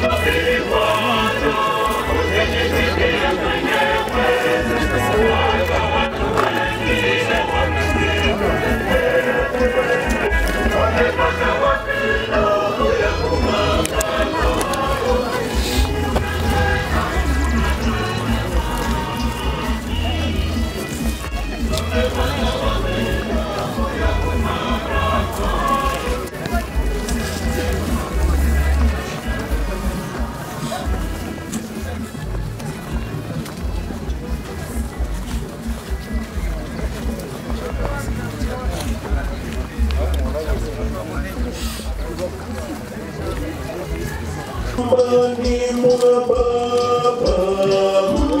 Coffee! Nyumbani mwa Baba mna